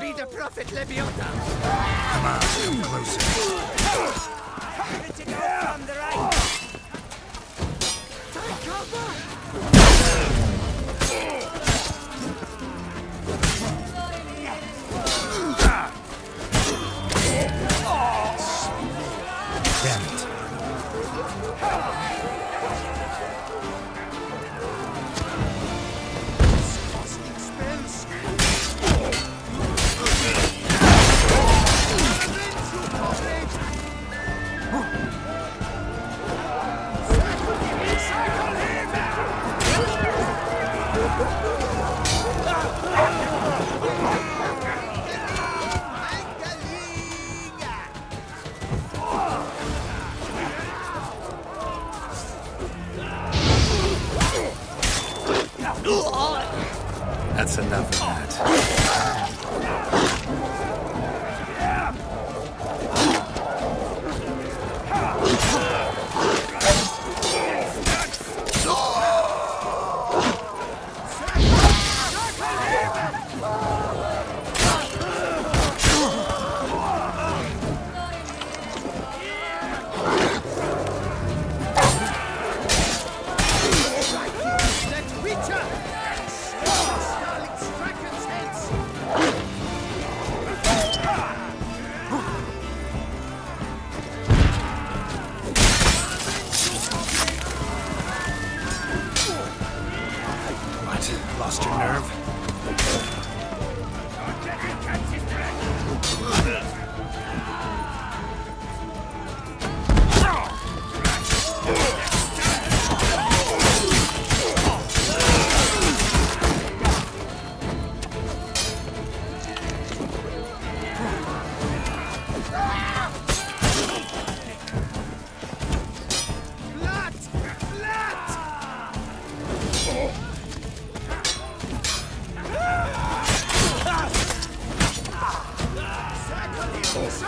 be the Prophet Leviathan. Come on, closer. That's enough of that. your nerve? Ah! Oh!